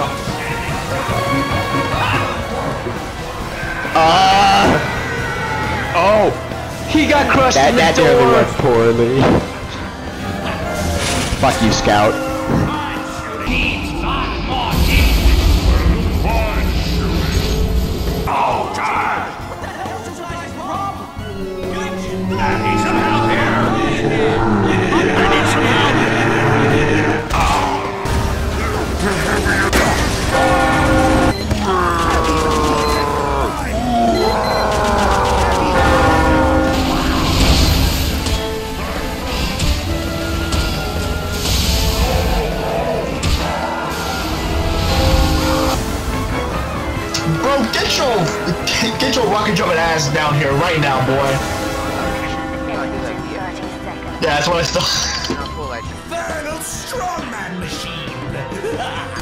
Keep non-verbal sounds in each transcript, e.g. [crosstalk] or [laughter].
go. Ah! Oh! He got crushed That in the that door! nearly went poorly. Fuck you, Scout. Get your rocket jumping ass down here right now, boy. Yeah, that's what I still. Arnold Strongman Machine! [laughs]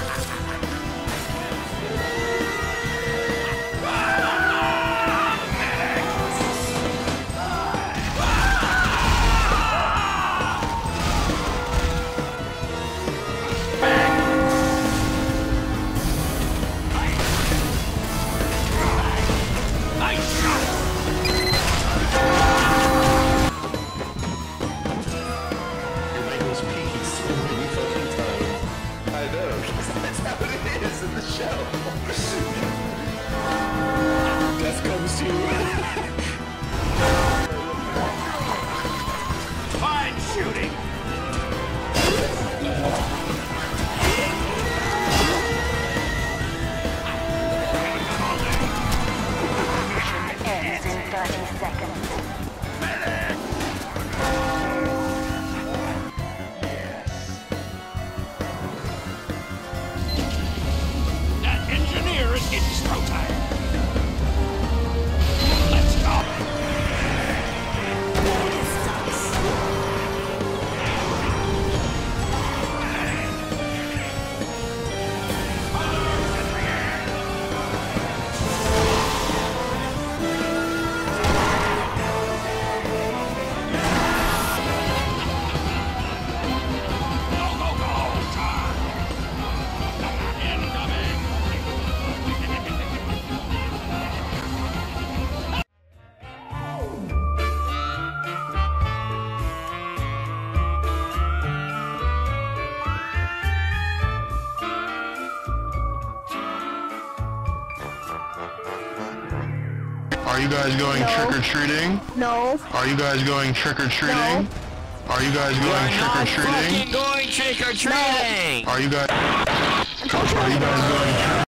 Are you guys going No. trick or treating? No. Are you guys going trick or treating? No. Are you guys going trick or treating? going trick or treating! Are you guys I told you are you guys going